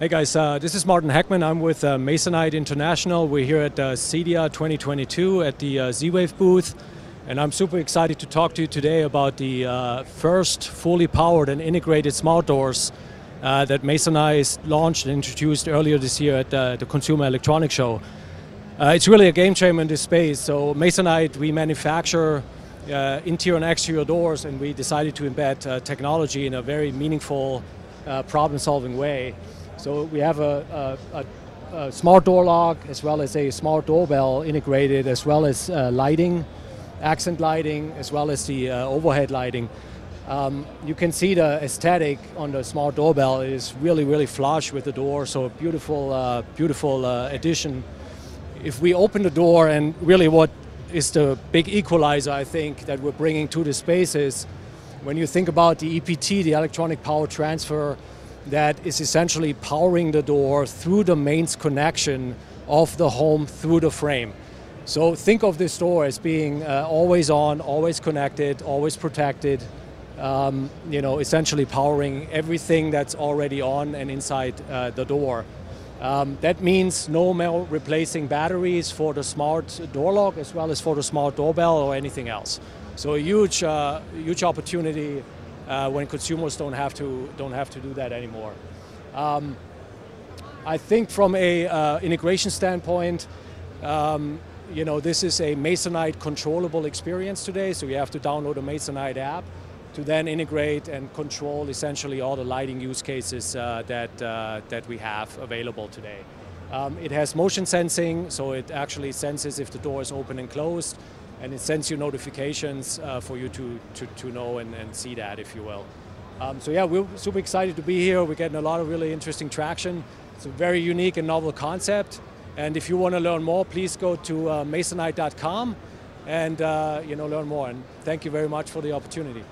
Hey guys, uh, this is Martin Heckman. I'm with uh, Masonite International. We're here at uh, CEDIA 2022 at the uh, Z-Wave booth. And I'm super excited to talk to you today about the uh, first fully powered and integrated smart doors uh, that Masonite launched and introduced earlier this year at uh, the Consumer Electronics Show. Uh, it's really a game changer in this space. So Masonite, we manufacture interior and exterior doors, and we decided to embed technology in a very meaningful, problem-solving way. So we have a, a, a, a, smart door lock as well as a smart doorbell integrated, as well as uh, lighting, accent lighting, as well as the uh, overhead lighting. Um, you can see the aesthetic on the smart doorbell it is really, really flush with the door. So beautiful, uh, beautiful addition. If we open the door and really what is the big equalizer, I think, that we're bringing to the space is When you think about the EPT, the electronic power transfer, that is essentially powering the door through the mains connection of the home through the frame. So think of this door as being uh, always on, always connected, always protected, um, you know, essentially powering everything that's already on and inside uh, the door. Um, that means no more replacing batteries for the smart door lock as well as for the smart doorbell or anything else. So a huge, uh, huge opportunity uh, when consumers don't have to don't have to do that anymore. Um, I think from a uh, integration standpoint, um, you know, this is a Masonite controllable experience today. So you have to download a Masonite app to then integrate and control essentially all the lighting use cases uh, that, uh, that we have available today. Um, it has motion sensing, so it actually senses if the door is open and closed, and it sends you notifications uh, for you to, to, to know and, and, see that, if you will. Um, so yeah, we're super excited to be here. We're getting a lot of really interesting traction. It's a very unique and novel concept. And if you want to learn more, please go to uh, masonite.com and uh, you know learn more. And thank you very much for the opportunity.